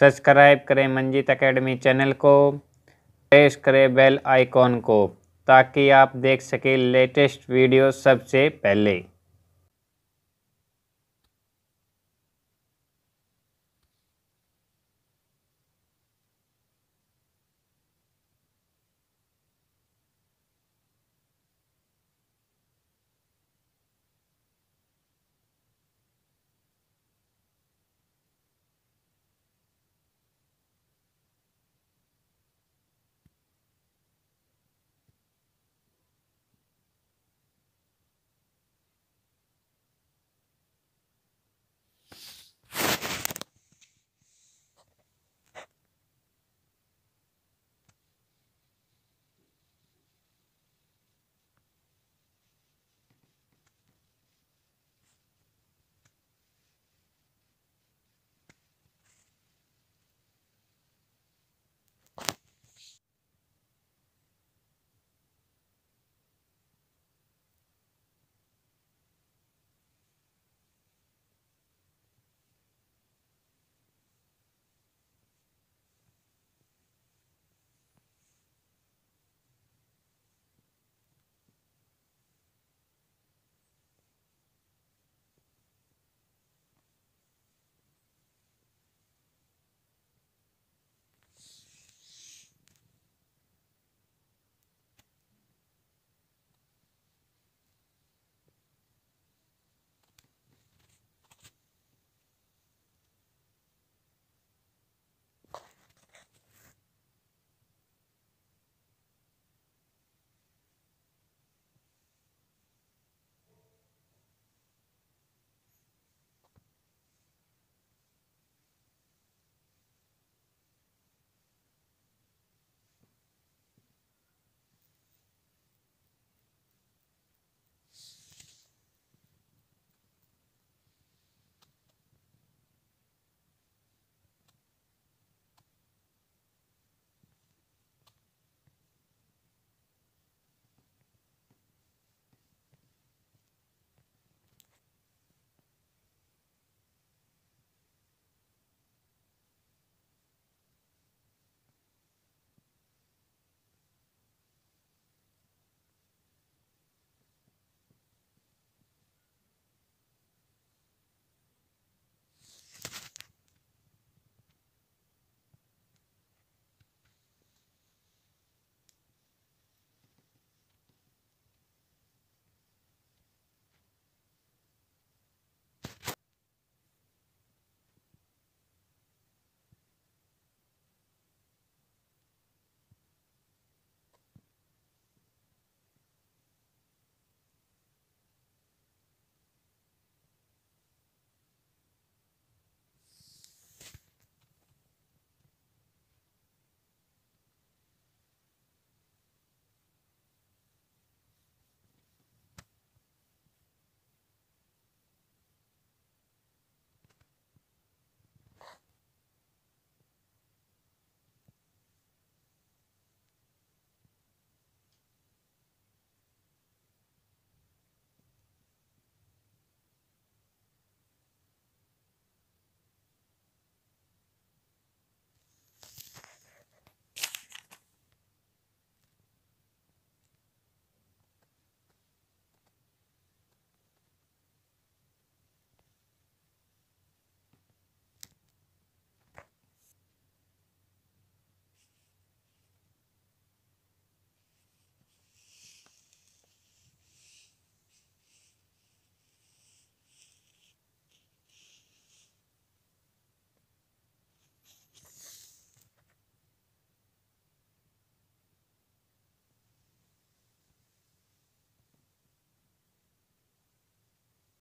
Subscribe करें Manjeet academy channel को, press करें बेल आइकॉन को, ताकि आप देख सकें लेटेस्ट वीडियो सबसे पहले।